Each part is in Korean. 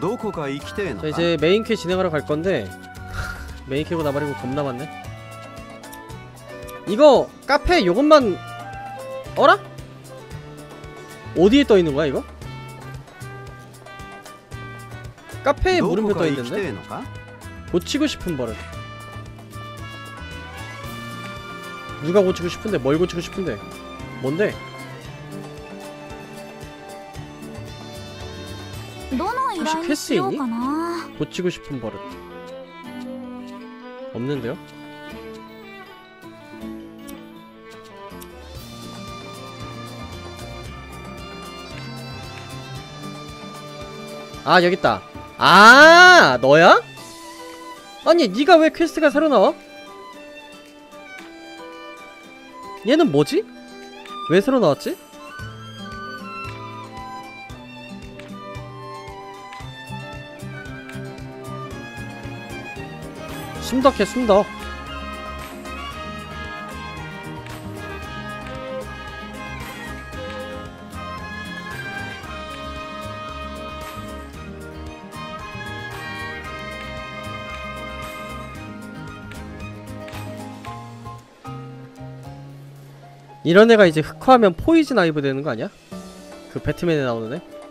どこか行きてえな. 자 이제 메인 퀘 진행하러 갈 건데 메인 퀘고 나발이고 뭐 겁나 많네. 이거 카페 요것만 어라? 어디에 떠 있는 거야 이거? 카페에 물음표 떠 있는데. 고치고 싶은 버릇. 누가 고치고 싶은데 뭘 고치고 싶은데 뭔데? 혹시 퀘스 있니? 고치고 싶은 버릇 없는데요? 아 여기 있다. 아 너야? 아니 네가 왜 퀘스트가 새로 나와? 얘는 뭐지? 왜 새로 나왔지? 숨덕해 숨덕 이런 애가 이제 흑화하면 포이즌 아이브 되는 거 아니야? 그 배트맨에 나오는 애?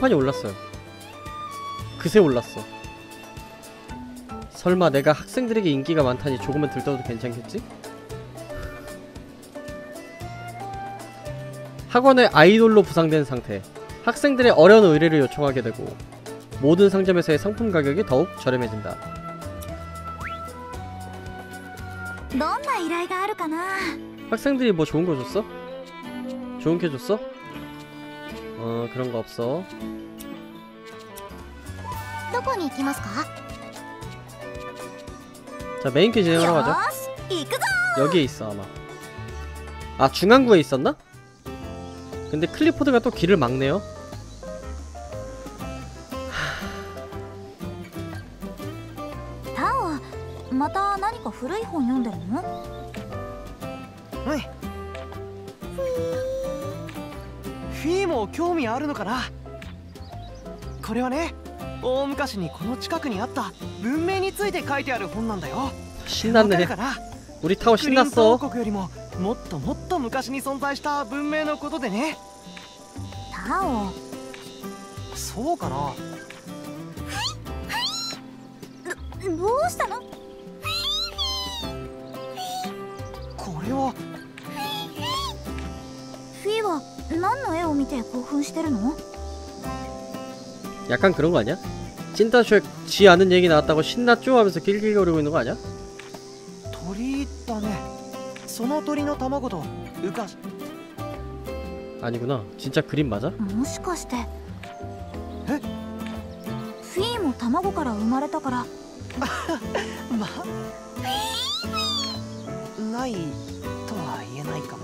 평판이 올랐어요 그새 올랐어 설마 내가 학생들에게 인기가 많다니 조금은 들떠도 괜찮겠지? 학원의 아이돌로 부상된 상태 학생들의 어려운 의뢰를 요청하게 되고 모든 상점에서의 상품 가격이 더욱 저렴해진다. 학생들이 뭐 좋은 거 줬어? 좋은 거 줬어? 어 그런 거 없어. どこに行きますか 자 메인 퀴즈 よ 진행하러 ー 가죠. し行くぞ 여기에 있어 아마 아 중앙구에 있었나? 근데 클리포드가 또 길을 막네요 タオまた何か古い本読んでるの も興味あるのかなこれはね大昔にこの近くにあった文明について書いてある本なんだよわか 신났네 るかな 우리 타워 クリント王 신났어 国よりももっともっと昔に存在した文明のことでねタオそうかなどうしたのこれは 何の絵を見て興奮してるの 약간 그런 거 아니야? 찐따쇼에 지 아는 얘기 나왔다고 신났죠? 하면서 길길거리고 있는 거 아니야? 鳥だねその鳥の卵と羽化し 아니구나 진짜 그림 맞아? もしかしてえフィーも卵から生まれたからまないとは言えないかも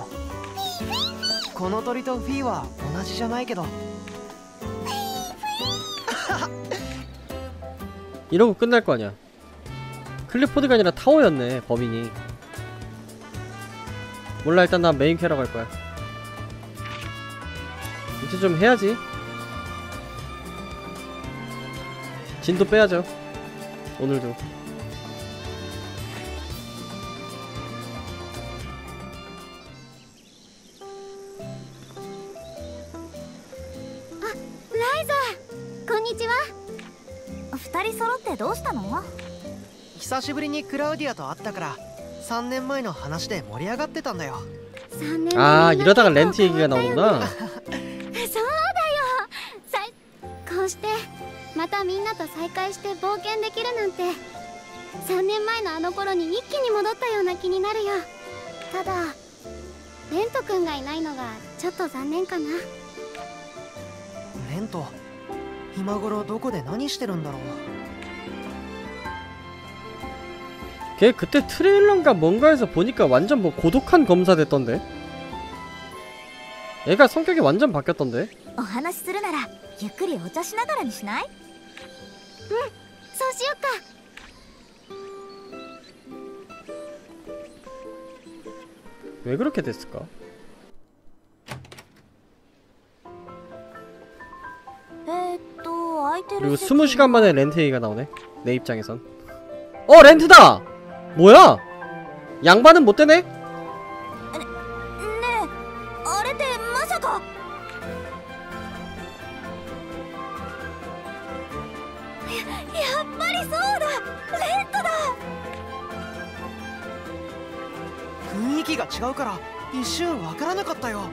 この鳥とフィーは同じじゃないけど 이러고 끝날 거 아니야 클리포드가 아니라 타워였네 범인이 몰라 일단 난 메인 캐러 갈 거야 이제 좀 해야지 진도 빼야죠 오늘도 しぶりにクラウディアと会ったから3年前の話で盛り上がってたんだよ3年 아 이러다가 렌트 얘기가 나오는구나 そうだよさいこうしてまたみんなと再会して冒険できるなんて3年前のあの頃に一気に戻ったような気になるよただレント君がいないのがちょっと残念かなレント今頃どこで何してるんだろう 걔 그때 트레일러인가 뭔가에서 보니까 완전 뭐 고독한 검사 됐던데? 얘가 성격이 완전 바뀌었던데? 어, 하나 쓰르나라. 유쿠리 오자 시나가라 니시나이? 응, 소시오까 왜 그렇게 됐을까? 그리고 20시간 만에 렌트 얘기가 나오네 내 입장에선. 어 렌트다! 뭐야? 양반은 못 되네? ねえあれってまさかややっぱりそうだレントだ雰囲気が違うから一瞬わからなかったよ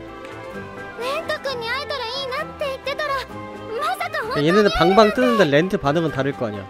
レント君に会えたらいいなって言ってたらまさかほん 그러니까 얘네는 방방 뜨는데 렌트 반응은 다를 거 아니야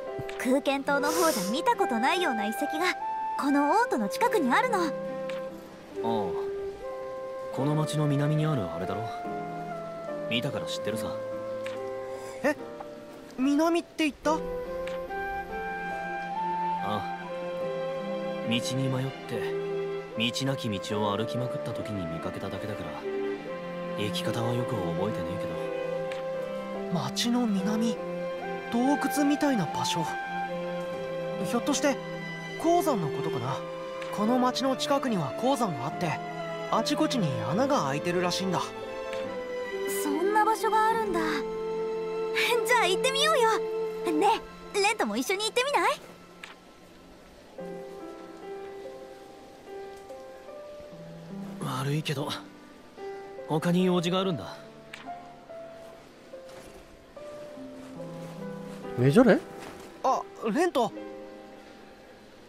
空間島の方じゃ見たことないような遺跡がこのオートの近くにあるの。ああ。この町の南にあるあれだろ。見たから知ってるさ。南って言った？ああ。道に迷って道なき道を歩きまくった時に見かけただけだから行き方はよく覚えてねえけど。町の南洞窟みたいな場所ひょっとして鉱山のことかな？この町の近くには鉱山があってあちこちに穴が開いてるらしいんだ。そんな場所があるんだ。じゃあ行ってみようよ。ねえレントも一緒に行ってみない？悪いけど他に用事があるんだ。メジョレ？あレント。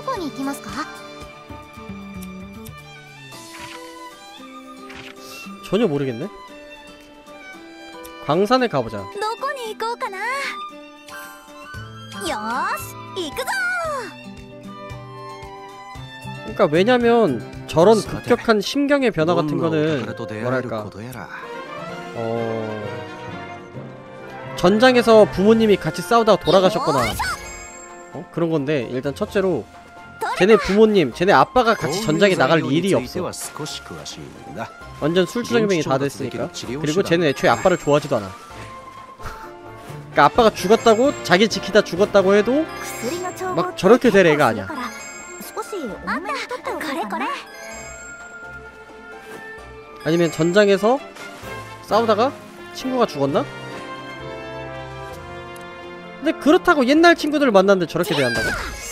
どこに行きますか 전혀 모르겠네 광산에 가보자 どこに行こうかなよーし行くぞ 그러니까 왜냐면 저런 급격한 심경의 변화 같은 どんなお 거는 宝と出会える 뭐랄까 ことやら 어 전장에서 부모님이 같이 싸우다가 돌아가셨거나 어? 그런 건데 일단 첫째로 쟤네 부모님, 쟤네 아빠가 같이 전장에 나갈 일이 없어. 완전 술주정뱅이 다 됐으니까. 그리고 쟤네 애초에 아빠를 좋아하지도 않아. 그니까 아빠가 죽었다고 자기 지키다 죽었다고 해도 막 저렇게 될 애가 아니야. 아니면 전장에서 싸우다가 친구가 죽었나? 근데 그렇다고 옛날 친구들을 만났는데 저렇게 대한다고?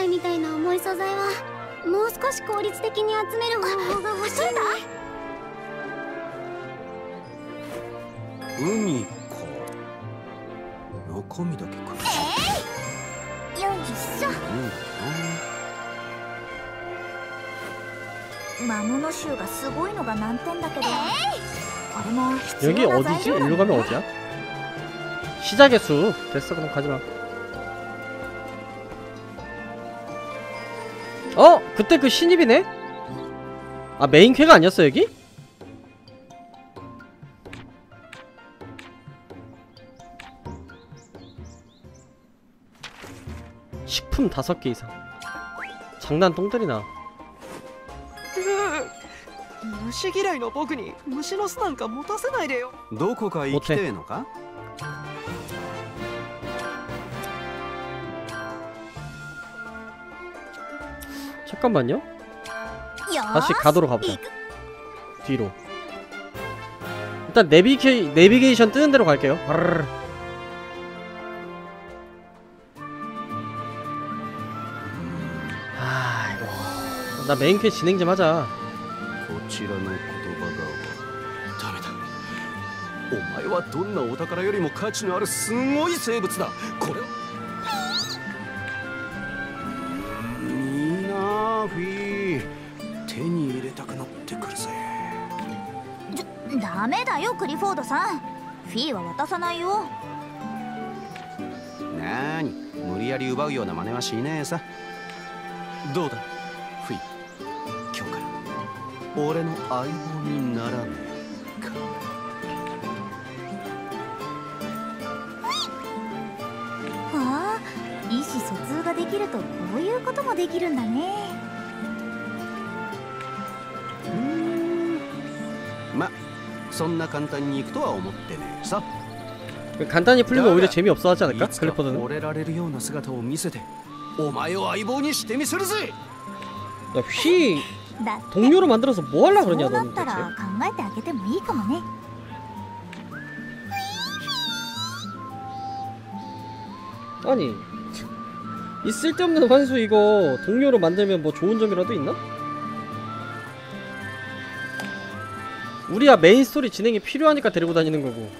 木材みたいな重い素材はもう少し効率的に集める方法が欲しいんだ海か中身だけかよいしょうん魔物臭がすごいのが難点だけどこれも必 여기 要な 어디지? 材料だ 일로 もん 가면 ね 어디야? 시작의 숲 됐어 그럼 가지마 어? 그때 그 신입이네? 아 메인 퀘가 아니었어 여기? 식품 다섯 개 이상 장난 똥들이나 虫嫌いの僕に虫の巣なんか持たせないでよどこか行きてえのか 잠깐만요. 다시 가도록 가보자. 뒤로. 일단 내비케이, 내비게이션 뜨는 대로 갈게요. 바르르. 아, 나 메인 퀘 진행 좀 하자. フォードさん。フィーは渡さないよ。なーに無理やり奪うような真似はしねえさ。どうだフィー。今日から俺の相棒にならねえか。ああ意思疎通ができるとこういうこともできるんだねそんな簡単にいくとは思ってねえさ 간단히 풀리면 오히려 재미없어 하지 않을까? いつか 클리퍼드는 惚れられるような姿を見せてお前を相棒にしてみせるぜ 야 휘! だって 동료로 만들어서 뭐 하려 そ 그러냐 うな 너는 った 대체 ら考えてあげてもいいかもね 아니 이 쓸데없는 환수 이거 동료로 만들면 뭐 좋은 점이라도 있나? 우리야 메인 스토리 진행이 필요하니까 데리고 다니는 거고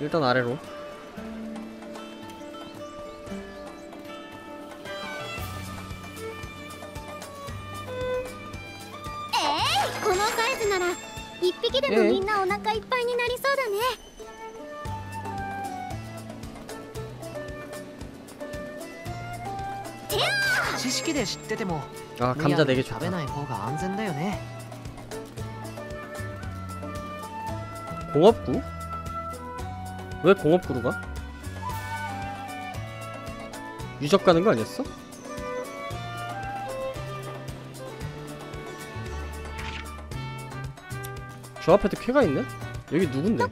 일단 아래로 このサイズなら一匹でもみんなお腹いっぱいになりそうだね知識で知ってても 아 むや 감자 み 4개 に食 좋다 べない方が安全だよね 공업구? 왜 공업구로 가? 유적 가는 거 아니었어? 저 앞에도 쾌가 있네? 여기 누군데?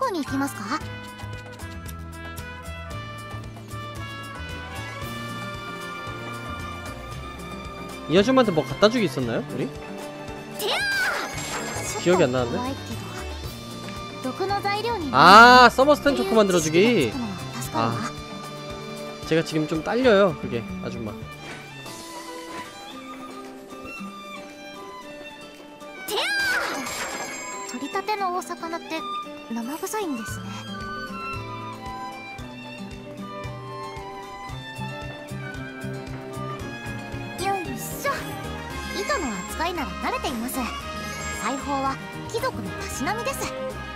이 아줌마한테 뭐 갖다 주기 있었나요? 우리? 기억이 안 나는데? 아 서머스텐 초코 만들어주기 栄養知識がつくのは助かるわ 제가 지금 좀 딸려요 그게 아줌마 取りたてのお魚って生臭いんですねよいしょ糸の扱いなら慣れています裁縫は貴族のたしなみですえいてや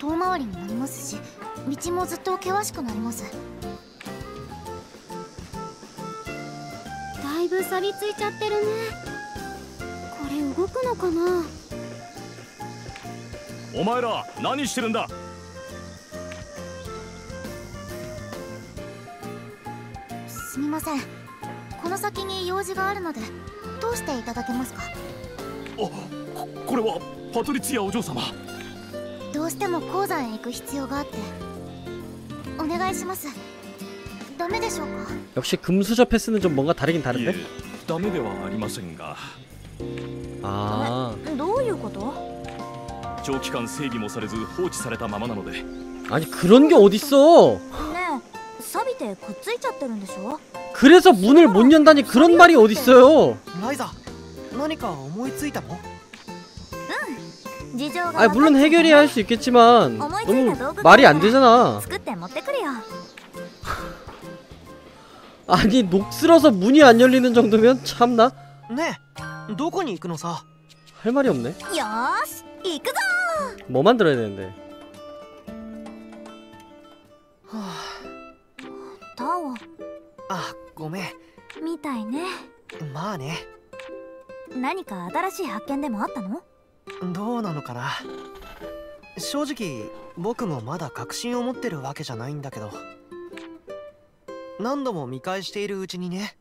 遠回りになりますし道もずっと険しくなります。だいぶ錆びついちゃってるね。これ動くのかな？お前ら何してるんだ？すみません。この先に用事があるので通していただけますか？ここれはパトリツィアお嬢様どうしても鉱山へ行く必要があってお願いしますダメでしょうか 역시 금수저 패스는 좀 뭔가 다르긴 いえ 다른데? ダメではありませんが 아 どういうこと長期間整備もされず放置されたままなので 아니 그런 게 어딨어 ねえ錆びてくっついちゃってるんでしょ 그래서 문을 못 연다니 그런 말이 어딨어요 ライザ何か思いついたの事情が 아 물론 해결해야 할 수 있겠지만 너무 말이 안 되잖아 作って持ってくるよ 아니 녹슬어서 문이 안 열리는 정도면 참나? ねえどこに行くのさ 할 말이 없네 よーし行くぞ 뭐 만들어야 되는데 タオあごめんみたいねまあね何か新しい発見でもあったの どうなのかな？正直僕もまだ確信を持ってるわけじゃないんだけど。何度も見返しているうちにね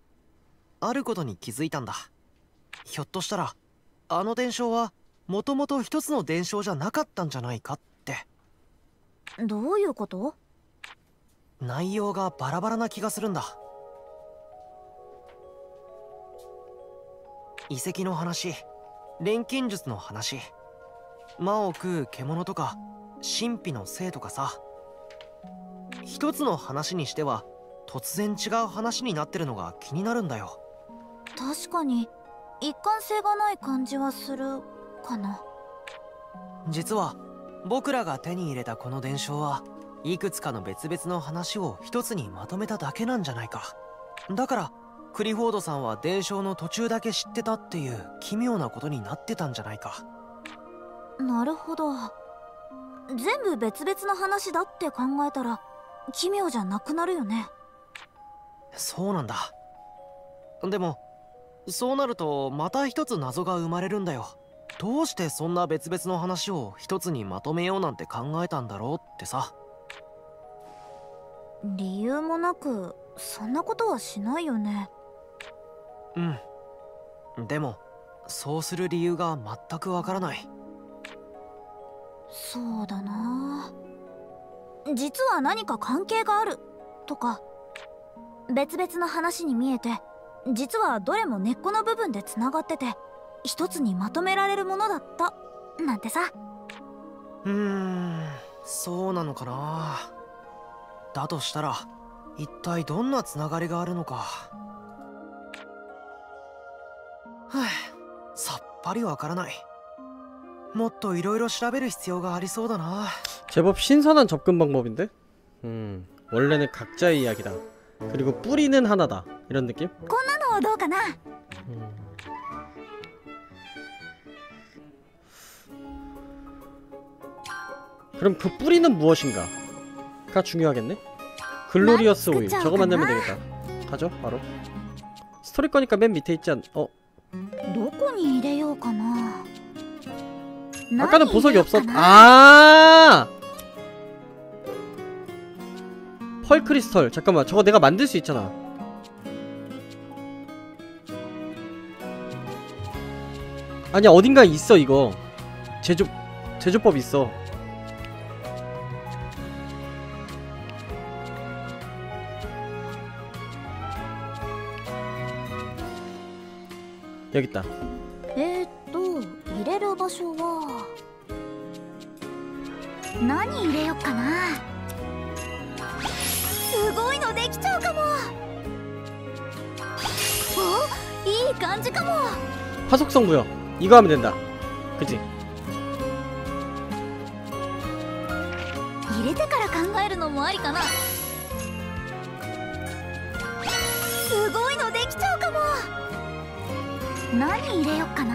あることに気づいたんだ。ひょっとしたらあの伝承はもともと一つの伝承じゃなかったんじゃないかって。どういうこと？内容がバラバラな気がするんだ。遺跡の話錬金術の話。魔を食う獣とか神秘の生とかさ。一つの話にしては突然違う話になってるのが気になるんだよ。確かに一貫性がない感じはするかな。実は僕らが手に入れたこの伝承はいくつかの別々の話を一つにまとめただけなんじゃないか。だからクリフォードさんは伝承の途中だけ知ってたっていう奇妙なことになってたんじゃないか。なるほど。全部別々の話だって考えたら奇妙じゃなくなるよね。そうなんだ。でもそうなるとまた一つ謎が生まれるんだよ。どうしてそんな別々の話を一つにまとめようなんて考えたんだろうってさ。理由もなくそんなことはしないよねうん。でもそうする理由が全くわからない。そうだな。実は何か関係がある。とか別々の話に見えて実はどれも根っこの部分でつながってて一つにまとめられるものだった。なんてさ。うーんそうなのかな。だとしたら一体どんなつながりがあるのか。はあさっぱりわからないもっといろいろ調べる必要がありそうだな 제법 신선한 접근 방법인데? 음 원래는 각자의 이야기다 그리고 뿌리는 하나다 이런 느낌? こんなのはどうかな 음. 그럼 그 뿌리는 무엇인가가 중요하겠네? 글로리어스 오일 저거 만들면 되겠다 가죠 바로 스토리 거니까 맨 밑에 있지 않.. 어? 아까는 보석이 없었.. 아! 펄크리스털. 잠깐만 저거 내가 만들 수 있잖아. 아니야 어딘가에 있어 이거. 제조.. 제조법 있어. 여깄다. 何入れよっかなすごいのできちゃうかもおいい感じかも 화속성 무역 이거 하면 된다 그치 入れてから考えるのもありかなすごいのできちゃうかも何入れよっかな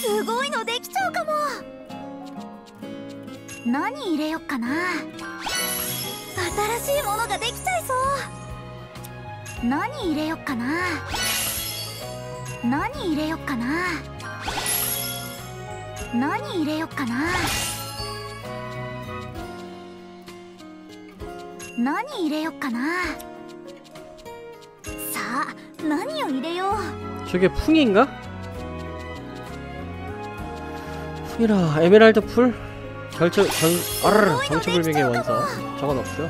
すごいのできちゃうかも何入れよっかな新しいものができちゃいそう何入れよっかな何入れよっかな何入れよっかな何入れよっかなさあ何を入れよう 저게 풍인가? 이라 에메랄드 풀 결처 전 아르 정체불명의 원서 저건 없고요.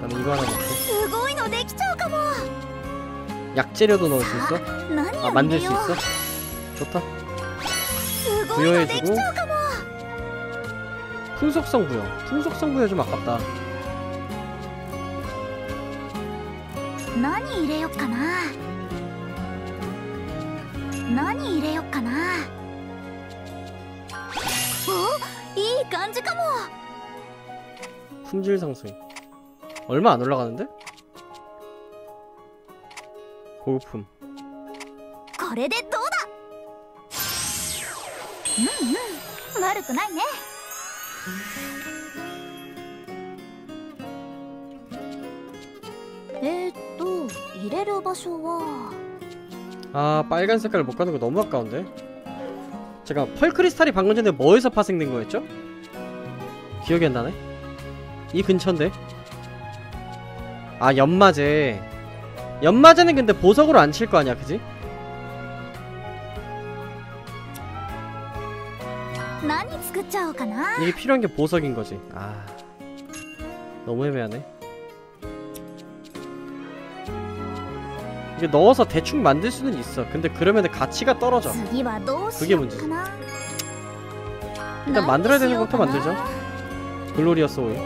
그다음에 이거 하나 넣고. 약재료도 넣을 수 있어? 아 만들 수 있어? 좋다. 부여해주고 풍속성 부여. 풍속성 부여 좀 아깝다. 뭐니 이래요 까나? 뭐니 이래요 까나? いい感じかも 품질 상승 얼마 안 올라가는데? 고급품 これでどうだうんうん悪くないねえー、っと入れる場所は 아 빨간 색깔 못 가는 거 너무 아까운데 잠깐 펄크리스탈이 방금 전에 뭐에서 파생된 거였죠? 기억이 안 나네. 이 근처인데. 아 연마제. 연마제는 근데 보석으로 안 칠 거 아니야 그지? 이게 필요한 게 보석인 거지. 아 너무 애매하네. 이게 넣어서 대충 만들 수는 있어. 근데 그러면 가치가 떨어져. 그게 문제지 일단 만들어야 되는 것부터 만들죠. 글로리어스 오일.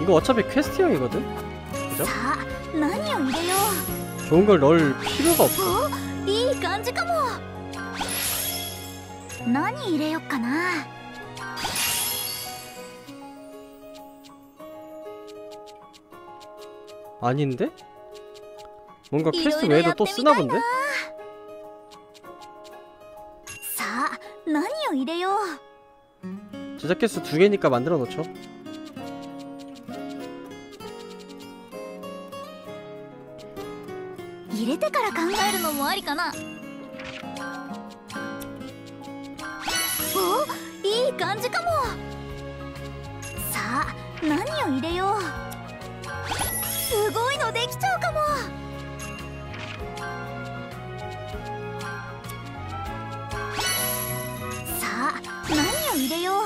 이거 어차피 quest형이거든? 그죠? 좋은 걸 넣을 필요가 없어. 어? いい感じかも。何入れようかな? 아닌데? 뭔가 퀘스트 외에도 또 쓰나 본데? さあ、何入れよう。 제작 퀘스트 두 개니까 만들어 놓죠. 入れてから考えるのもありかな。おいい感じかも。さあ何を入れよう。すごいのできちゃうかも。さあ何を入れよう。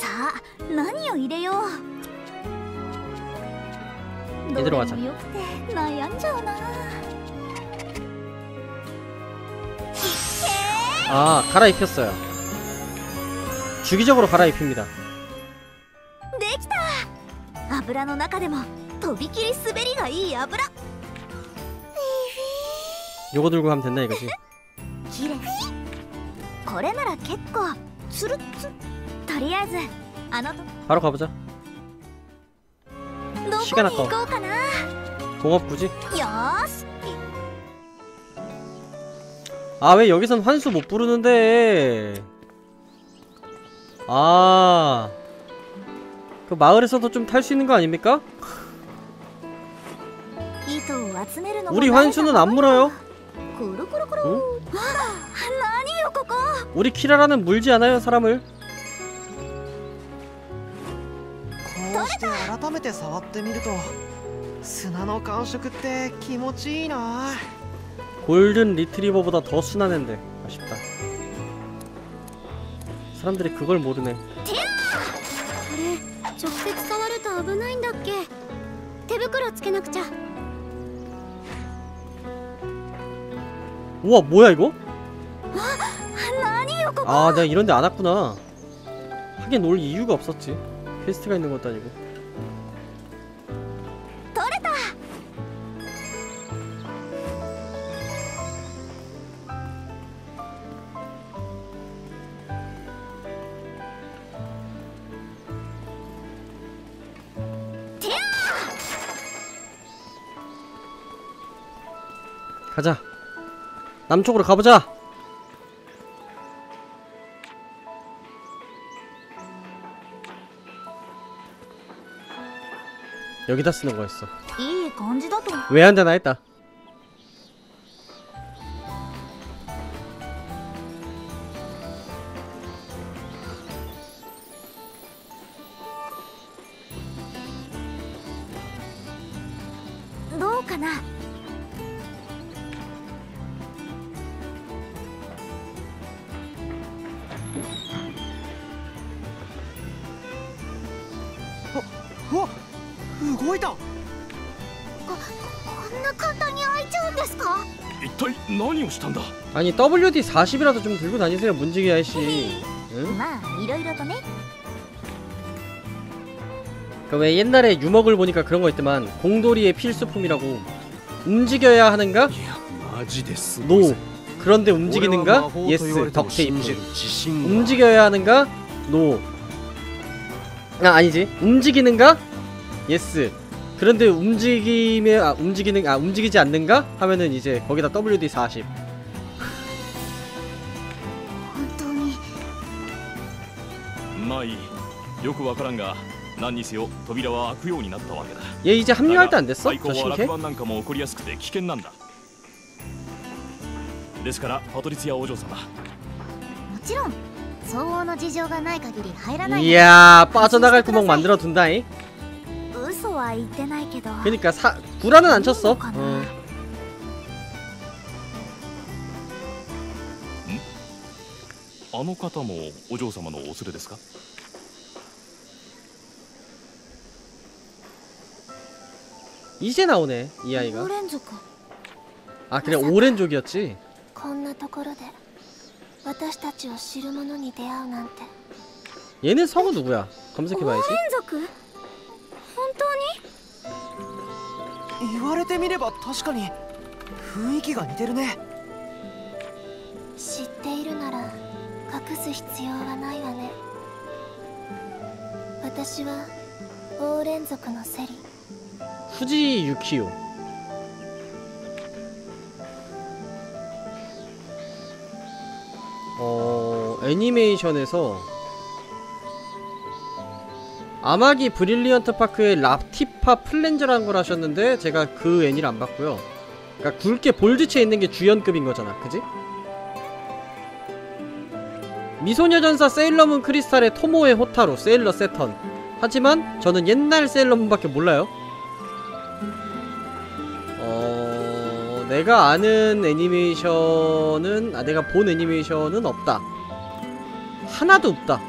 さあ何を入れよう。 얘들어 가자. 아, 갈아입혔어요. 주기적으로 갈아입힙니다. 요거 들고 가면 된다 이거지. 바로 가보자. 시간 아까워. 공업 굳이? 아 왜 여기선 환수 못 부르는데? 아 그 마을에서도 좀 탈 수 있는 거 아닙니까? 우리 환수는 안 물어요? 응? 우리 키라라는 물지 않아요 사람을? こうして改めて触ってみると砂の感触って気持ちいいな 골든 리트리버보다 더 순한 앤데 아쉽다 사람들이 그걸 모르네 これ直接触ると危ないんだっけ手袋つけなくちゃ 우와 뭐야 이거? 何よここ 아 내가 이런데 안 왔구나 하긴 올 이유가 없었지 퀘스트가 있는 것도 아니고. 가자. 남쪽으로 가보자. 여기다 쓰는 거였어. 이 건지다도 왜 안 되나 했다. 아니 WD40이라도 좀 들고 다니세요 문지기 아저씨. 네. 응? 아, 왜 옛날에 유머글 보니까 그런 거 있더만. 공돌이의 필수품이라고. 움직여야 하는가? No. 그런데 움직이는가? Yes. Duct tape 움직여야 하는가? No 아 아니지. 움직이는가? Yes. 그런데 움직임에 아 움직이는 아 움직이지 않는가? 하면은 이제 거기다 WD40 よくわからんが何にせよ扉は開くようになったわけだ 얘 이제 합류할 때 안 됐어? 最高 저 は 신캐? 落盤なんかも起こりやすくて危険なんだですからパトリツィアお嬢様もちろん相応の事情がない限り入らない 이야 빠져나갈 구멍 만들어 둔다잉 嘘は言ってないけど 그니까 사 구라는 안 쳤어 어. あの方もお嬢様のお連れですか 이제 나오네 이 아이가 オレン族 아 그래 오렌족이었지 こんなところで私たちを知る者に出会うなんて 얘는 성우 누구야? 검색해봐야지 族本当に言われてみれば確かに雰囲気が似てるね知っているなら隠す必要はないわね私はオーレン族のセリ 후지이 유키요. 어 애니메이션에서 아마기 브릴리언트 파크의 랍티파 플랜저라는 걸 하셨는데 제가 그 애니를 안 봤고요. 그러니까 굵게 bold체에 있는 게 주연급인 거잖아 그지? 미소녀전사 세일러문 크리스탈의 토모에 호타루 세일러 새턴. 하지만 저는 옛날 세일러문밖에 몰라요 내가 아는 애니메이션은 아 내가 본 애니메이션은 없다. 하나도 없다.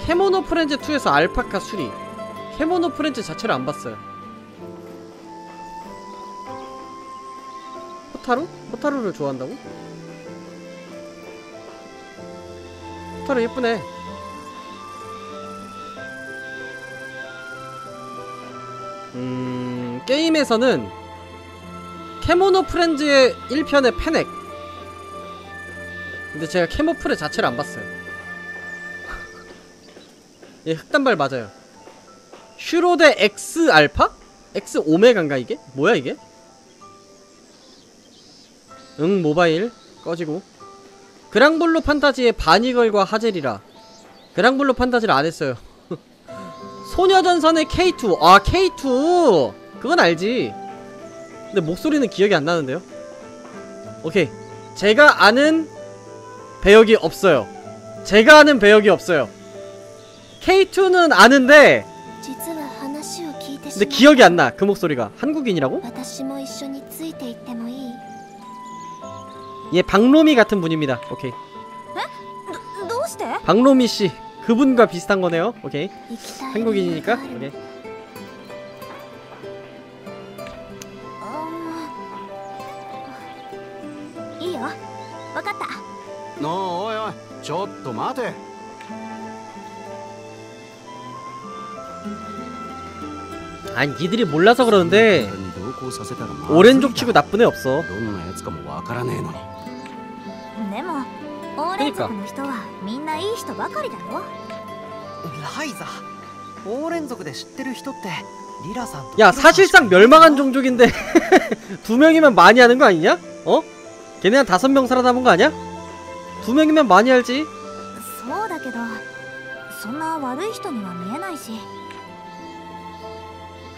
케모노 프렌즈 2에서 알파카 수리 케모노 프렌즈 자체를 안 봤어요. 호타루? 호타루를 좋아한다고? 호타루 예쁘네. 음... 게임에서는 케모노 프렌즈의 1편의 페넥 근데 제가 케모프레 자체를 안 봤어요. 얘 흑단발 맞아요. 슈로대 X 알파? X 오메가인가 이게? 뭐야 이게? 응 모바일. 꺼지고. 그랑블루 판타지의 바니걸과 하젤이라. 그랑블루 파타지를 안 했어요. 소녀전선의 K2 아 K2 그건 알지 근데 목소리는 기억이 안 나는데요? 오케이 제가 아는 배역이 없어요 제가 아는 배역이 없어요 K2는 아는데 근데 기억이 안 나 그 목소리가 한국인이라고? 예 박로미 같은 분입니다 오케이 박로미 씨 그분과 비슷한 거네요 오케이 한국인이니까 오케이 ちょっと待て 아니 니들이 몰라서 그러는데 俺に同行させたらまずいだろ 오렌족 치고 나쁜 애 없어 どんなやつかもわからねえのにでもオーレン族の人はみんないい人ばかりだろライザオーレン族で知ってる人ってリラさんと 야 ヒロさんしか 사실상 멸망한 종족인데 두 명이면 많이 하는 거 아니냐? 어? 걔네 한 다섯 명 살아남은 거 아니야? 두 명이면 많이 알지 そうだけどそんな悪い人には見えないし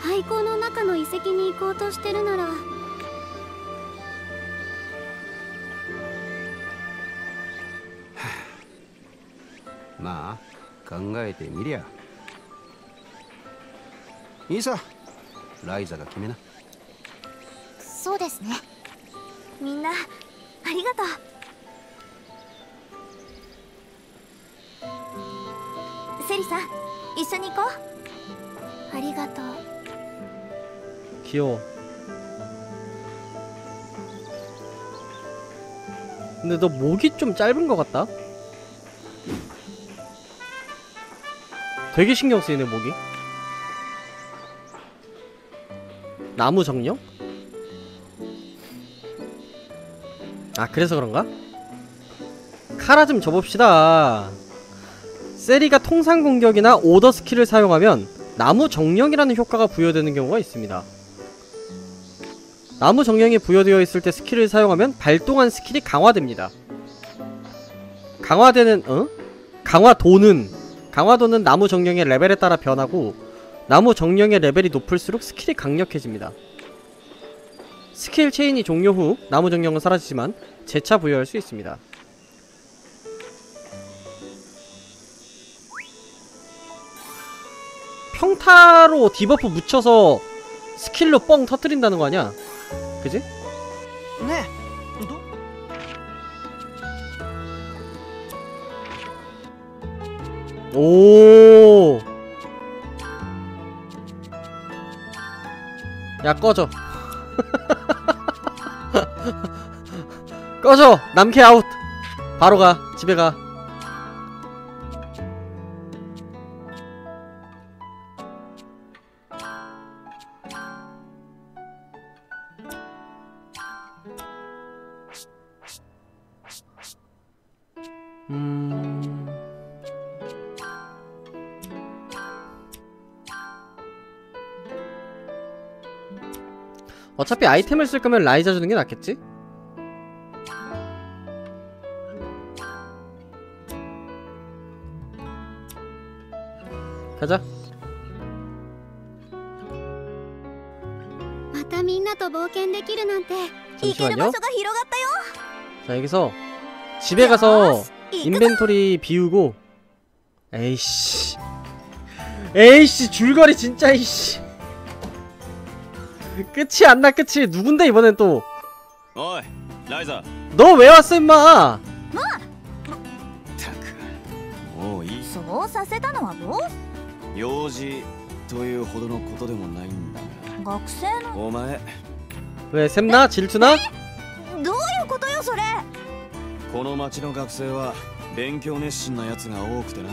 廃校の中の遺跡に行こうとしてるならまあ考えてみりゃいいさライザが決めな そうですねみんなありがとう リさん一緒に行こうありがとう 귀여워. 근데 너 목이 좀 짧은 것 같다? 되게 신경 쓰이네, 목이. 나무 정령? 아, 그래서 그런가? 카라 좀 줘봅시다. 세리가 통상 공격이나 order skill을 사용하면 나무 정령이라는 효과가 부여되는 경우가 있습니다. 나무 정령이 부여되어 있을 때 skill을 사용하면 발동한 skill이 강화됩니다. 강화되는 어? 강화도는 강화도는 나무 정령의 레벨에 따라 변하고 나무 정령의 레벨이 높을수록 skill이 강력해집니다. skill chain이 종료 후 나무 정령은 사라지지만 재차 부여할 수 있습니다. 평타로 debuff 묻혀서 skill로 뻥 터뜨린다는 거 아니야? 그지? 네. 너? 오. 야 꺼져. 꺼져. 남캐 아웃. 바로 가. 집에 가. 어차피 아이템을 쓸 거면 라이자 주는 게 낫겠지? 가자. またみんなと冒険できるなんて行ける 잠시만요. 場所が広がったよ 자 여기서 집에 가서 行くぞ 인벤토리 비우고 에이씨 에이씨 줄거리 진짜 이씨 끝이 안 나 끝이 누군데 이번엔 또 너 おいライザ 왜 왔어 임마 たくもういいそうさせたのはどう用事というほどのことでもないんだ学生のがお前 왜 샘나 질투나 どういうことよそれこの町の学生は勉強熱心なやつが多くてな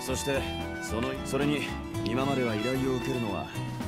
そしてそのそれに今までは依頼を受けるのは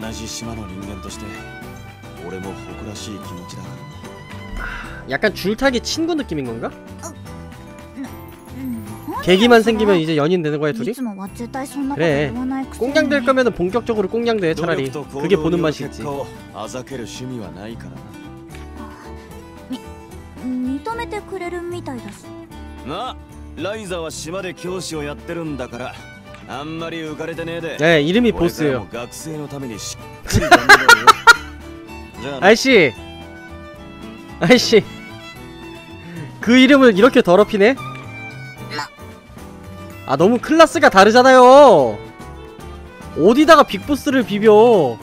同じ島の人間として俺も誇らしい気持ちだ 약간 줄타기 친구 느낌인 건가? うん何よ 계기만 それ 생기면 이제 연인 되는 거야 い 둘이? つもは絶対そんなこと 그래 言わないくせに 꽁냥 될 거면은 본격적으로 꽁냥 돼 努 차라리 力と行 그게 動 보는 による 맛이 結 있지 果をあざける趣味はないから認めてくれるみたいだしななライザは島で教師をやってるんだから 네 이름이 보스예요. 아이씨! 아이씨! 그 이름을 이렇게 더럽히네? 아 너무 클라스가 다르잖아요. 어디다가 빅보스를 비벼?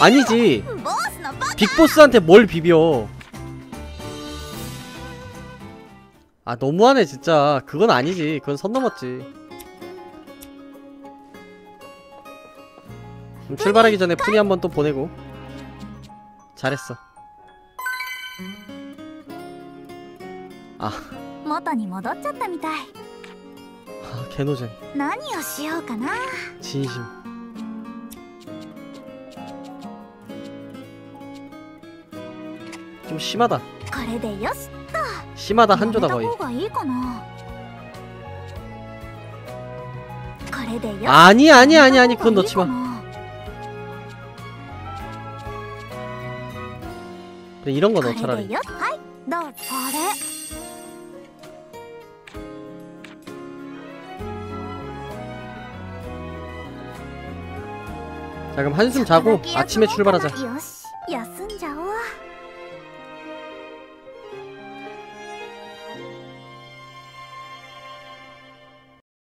아니지. 빅보스한테 뭘 비벼? 아 너무하네 진짜 그건 아니지 그건 선 넘었지 그럼 출발하기 전에 푸니 한 번 또 보내고 잘했어 元に戻っちゃったみたい 아 개노잼 何をしようかな 진심 좀 심하다 これでよし 심하다 한조다 거의. 아니 아니 아니 아니 그건 넣지마. 그래 이런거 넣어 차라리. 자 그럼 한숨 자고 아침에 출발하자.